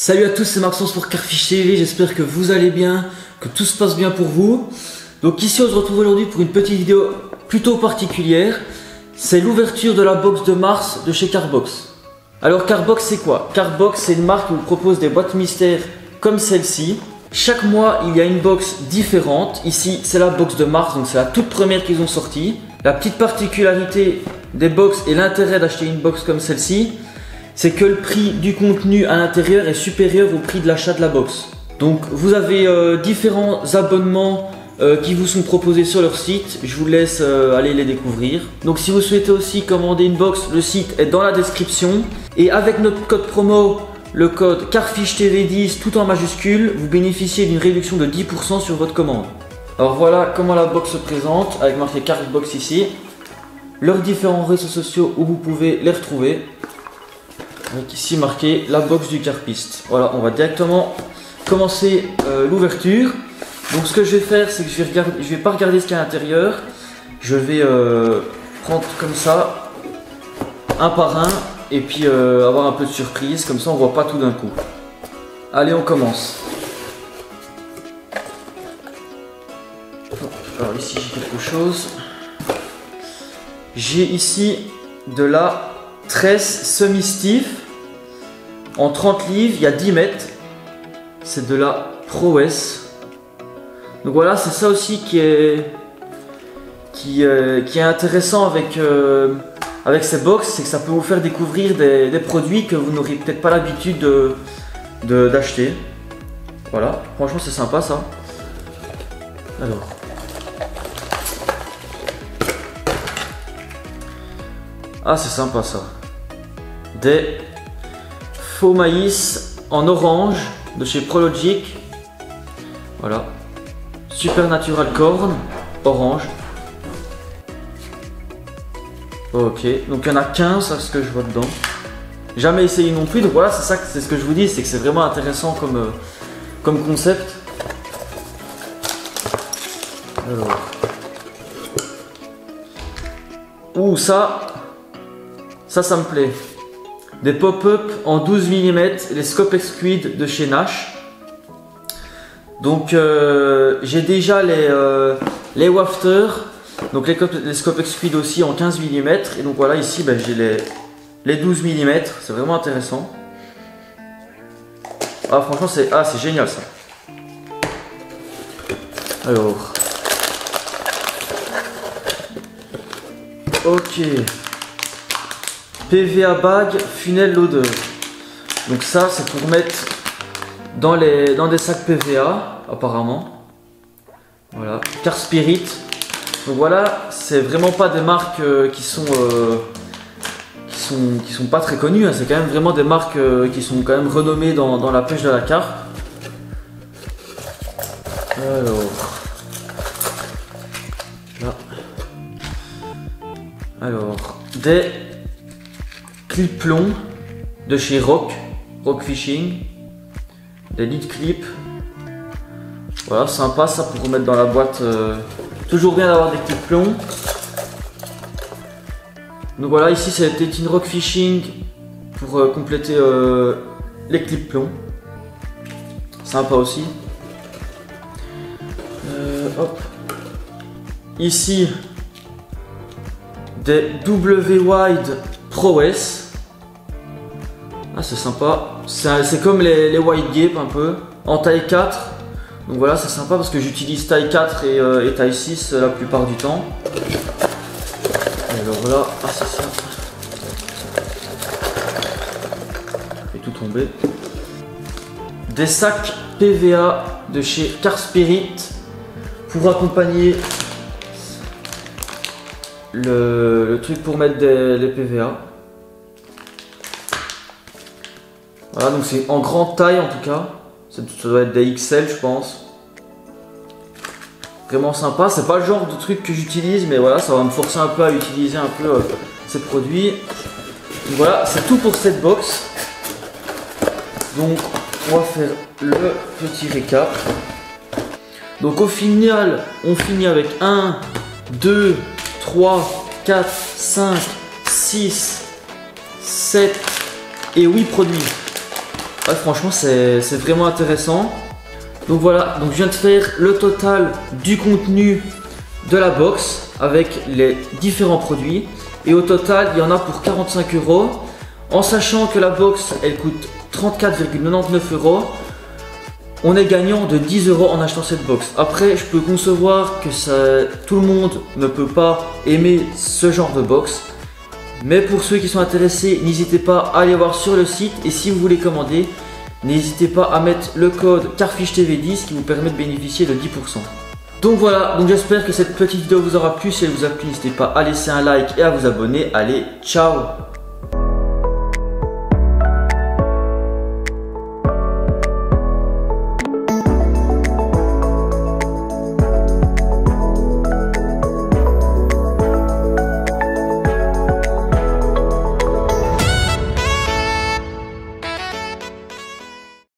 Salut à tous, c'est Maxence pour Carfish TV, j'espère que vous allez bien, que tout se passe bien pour vous. Donc ici on se retrouve aujourd'hui pour une petite vidéo plutôt particulière. C'est l'ouverture de la box de mars de chez Carbox. Alors Carbox c'est quoi? Carbox c'est une marque qui vous propose des boîtes mystères comme celle-ci. Chaque mois il y a une box différente. Ici c'est la box de mars, donc c'est la toute première qu'ils ont sortie. La petite particularité des box et l'intérêt d'acheter une box comme celle-ci, c'est que le prix du contenu à l'intérieur est supérieur au prix de l'achat de la box. Donc vous avez euh, différents abonnements euh, qui vous sont proposés sur leur site. Je vous laisse euh, aller les découvrir. Donc si vous souhaitez aussi commander une box, le site est dans la description. Et avec notre code promo, le code CarfishTV10 tout en majuscule, vous bénéficiez d'une réduction de 10% sur votre commande. Alors voilà comment la box se présente avec marqué Carbox ici. Leurs différents réseaux sociaux où vous pouvez les retrouver. Avec ici marqué la box du carpiste. Voilà, on va directement commencer euh, l'ouverture. Donc ce que je vais faire, c'est que je vais, vais pas regarder ce qu'il y a à l'intérieur. Je vais euh, prendre comme ça, un par un, et puis euh, avoir un peu de surprise. Comme ça, on voit pas tout d'un coup. Allez, on commence. Alors ici, j'ai quelque chose. J'ai ici de la tresse semi-stiff en 30 livres, il y a 10 mètres. C'est de la prouesse. Donc voilà, c'est ça aussi qui est, qui, euh, est intéressant avec, euh, ces box, c'est que ça peut vous faire découvrir des, produits que vous n'aurez peut-être pas l'habitude d'acheter. De, d'acheter. voilà, franchement c'est sympa ça. Alors. Ah c'est sympa ça. Des faux maïs en orange de chez Prologic. Voilà. Supernatural Corn, orange. Ok, donc il y en a 15 à ce que je vois dedans. Jamais essayé non plus, donc voilà, c'est ça, c'est ce que je vous dis, c'est que c'est vraiment intéressant comme, euh, comme concept. Alors. Ouh, ça, ça, ça me plaît. Des pop-up en 12 mm, les Scope Squid de chez Nash. Donc euh, j'ai déjà les, euh, les wafters, donc les, les Scope Squid aussi en 15 mm. Et donc voilà, ici ben, j'ai les, les 12 mm, c'est vraiment intéressant. Ah franchement c'est ah, génial ça. Alors. Ok. PVA bag funnel loader. Donc ça c'est pour mettre dans, les, dans des sacs PVA apparemment. Voilà, Car Spirit. Donc voilà, c'est vraiment pas des marques euh, qui sont euh, qui sont qui sont pas très connues. Hein. C'est quand même vraiment des marques euh, qui sont quand même renommées dans, dans la pêche de la carpe. Alors là. Alors des clip plomb de chez Rock, Rock Fishing, des lead clips. Voilà, sympa ça pour remettre dans la boîte. euh, toujours bien d'avoir des clips plomb. Donc voilà, ici c'était une Rock Fishing pour euh, compléter euh, les clips plomb. Sympa aussi. Hop. Ici des W Wide Pro. Ah, c'est sympa. C'est comme les, les White Gape un peu, en taille 4. Donc voilà, c'est sympa parce que j'utilise taille 4 et, euh, et, taille 6 la plupart du temps. Et alors voilà, ah c'est ça. Et tout tombé. Des sacs PVA de chez Car Spirit pour accompagner le, le truc pour mettre des, les PVA. Voilà, donc c'est en grande taille en tout cas. Ça doit être des XL, je pense. Vraiment sympa. C'est pas le genre de truc que j'utilise, mais voilà, ça va me forcer un peu à utiliser un peu euh, ces produits. Donc voilà, c'est tout pour cette box. Donc, on va faire le petit récap. Donc, au final, on finit avec 1, 2, 3, 4, 5, 6, 7 et 8 produits. Franchement, c'est vraiment intéressant. Donc voilà, donc je viens de faire le total du contenu de la box avec les différents produits. Et au total, il y en a pour 45 euros. En sachant que la box, elle coûte 34,99 euros. On est gagnant de 10 euros en achetant cette box. Après, je peux concevoir que tout le monde ne peut pas aimer ce genre de box. Mais pour ceux qui sont intéressés, n'hésitez pas à aller voir sur le site. Et si vous voulez commander, n'hésitez pas à mettre le code CarfishTV10 qui vous permet de bénéficier de 10%. Donc voilà, donc j'espère que cette petite vidéo vous aura plu. Si elle vous a plu, n'hésitez pas à laisser un like et à vous abonner. Allez, ciao